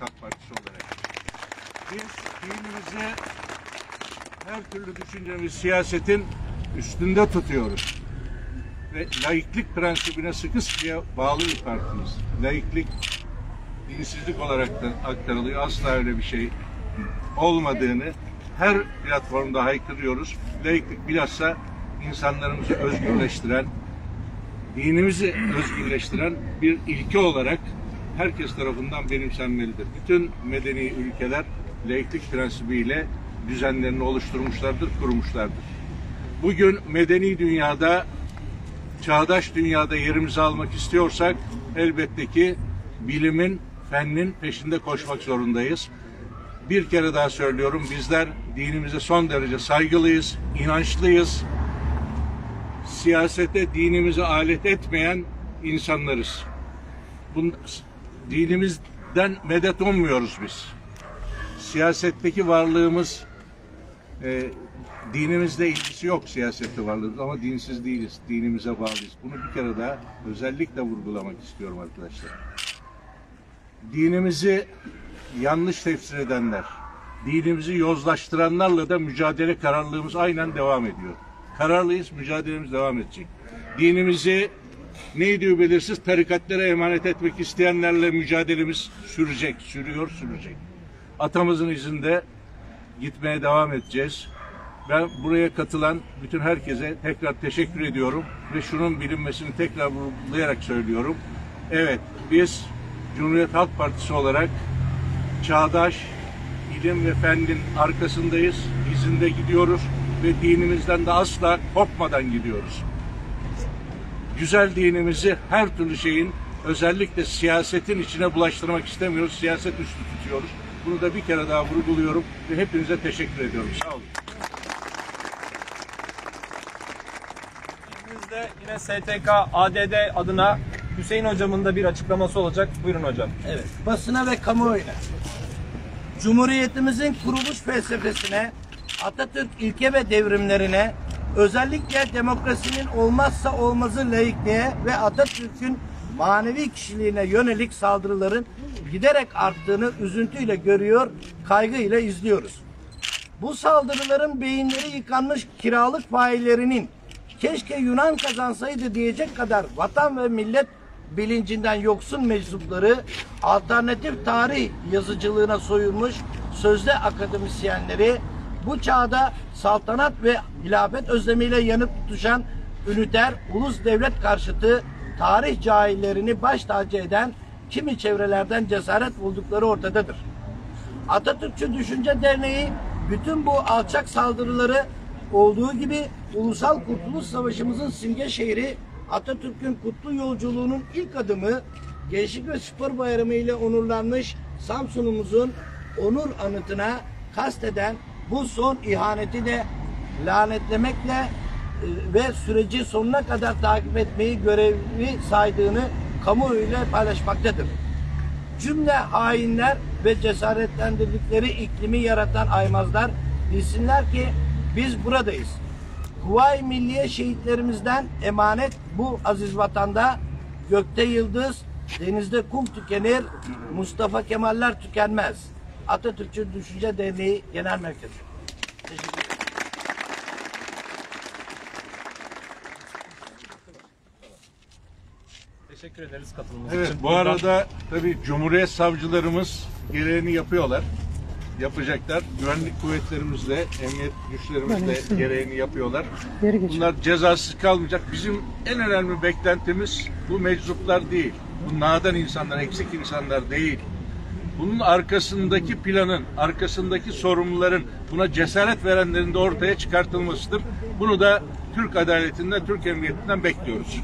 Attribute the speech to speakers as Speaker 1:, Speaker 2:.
Speaker 1: Halk Partisi olarak. Biz dinimizi her türlü düşüncemiz siyasetin üstünde tutuyoruz. Ve laiklik prensibine sıkı sıkıya bağlı bir partiyiz. Laiklik dinsizlik olarak da aktarılıyor. Asla öyle bir şey olmadığını her platformda haykırıyoruz. Laiklik bilhassa insanlarımızı özgürleştiren, dinimizi özgürleştiren bir ilke olarak herkes tarafından benimsenmelidir. Bütün medeni ülkeler laiklik prensibiyle düzenlerini oluşturmuşlardır, kurmuşlardır. Bugün medeni dünyada, çağdaş dünyada yerimizi almak istiyorsak elbette ki bilimin, fennin peşinde koşmak zorundayız. Bir kere daha söylüyorum bizler dinimize son derece saygılıyız, inançlıyız. Siyasete dinimizi alet etmeyen insanlarız. Bun, dinimizden medet ummuyoruz biz. Siyasetteki varlığımız e, dinimizle ilgisi yok siyasette varlığımız ama dinsiz değiliz. Dinimize bağlıyız. Bunu bir kere daha özellikle vurgulamak istiyorum arkadaşlar. Dinimizi yanlış tefsir edenler, dinimizi yozlaştıranlarla da mücadele kararlılığımız aynen devam ediyor. Kararlıyız, mücadelemiz devam edecek. Dinimizi neydi belirsiz tarikatlara emanet etmek isteyenlerle mücadelemiz sürecek, sürüyor, sürecek. Atamızın izinde gitmeye devam edeceğiz. Ben buraya katılan bütün herkese tekrar teşekkür ediyorum ve şunun bilinmesini tekrar vurgulayarak söylüyorum. Evet, biz Cumhuriyet Halk Partisi olarak çağdaş ilim ve fennin arkasındayız, izinde gidiyoruz ve dinimizden de asla kopmadan gidiyoruz. Güzel dinimizi her türlü şeyin özellikle siyasetin içine bulaştırmak istemiyoruz, siyaset üstü tutuyoruz. Bunu da bir kere daha vurguluyorum ve hepinize teşekkür ediyorum. Sağ olun.
Speaker 2: İzninizle yine STK ADD adına Hüseyin hocamın da bir açıklaması olacak. Buyurun hocam.
Speaker 3: Evet, basına ve kamuoyuna. Cumhuriyetimizin kuruluş felsefesine, Atatürk ilke ve devrimlerine, özellikle demokrasinin olmazsa olmazı laikliğe ve Atatürk'ün manevi kişiliğine yönelik saldırıların giderek arttığını üzüntüyle görüyor, kaygıyla izliyoruz. Bu saldırıların beyinleri yıkanmış kiralık faillerinin keşke Yunan kazansaydı diyecek kadar vatan ve millet bilincinden yoksun meczupları alternatif tarih yazıcılığına soyulmuş sözde akademisyenleri bu çağda saltanat ve hilafet özlemiyle yanıp tutuşan üniter, ulus devlet karşıtı tarih cahillerini baş tacı eden kimi çevrelerden cesaret buldukları ortadadır. Atatürkçü Düşünce Derneği bütün bu alçak saldırıları olduğu gibi Ulusal Kurtuluş Savaşımızın simge şehri Atatürk'ün kutlu yolculuğunun ilk adımı Gençlik ve Spor Bayramı ile onurlanmış Samsun'umuzun onur anıtına kasteden bu son ihaneti de lanetlemekle e, ve süreci sonuna kadar takip etmeyi görevli saydığını kamuoyuyla paylaşmaktadır cümle hainler ve cesaretlendirdikleri iklimi yaratan aymazlar bilsinler ki biz buradayız. Kuvayi Milliye şehitlerimizden emanet bu aziz vatanda gökte yıldız, denizde kum tükenir, Mustafa Kemaller tükenmez. Atatürkçü Düşünce Derneği Genel Merkezi. Teşekkür ederim.
Speaker 2: Teşekkür ederiz katılımınız
Speaker 1: Evet,
Speaker 2: için.
Speaker 1: bu arada tabii Cumhuriyet savcılarımız gereğini yapıyorlar. Yapacaklar. Güvenlik kuvvetlerimizle, emniyet güçlerimizle gereğini yapıyorlar. Bunlar cezasız kalmayacak. Bizim en önemli beklentimiz bu meczuplar değil. Bu nadan insanlar, eksik insanlar değil. Bunun arkasındaki planın, arkasındaki sorumluların, buna cesaret verenlerin de ortaya çıkartılmasıdır. Bunu da Türk adaletinden, Türk emniyetinden bekliyoruz.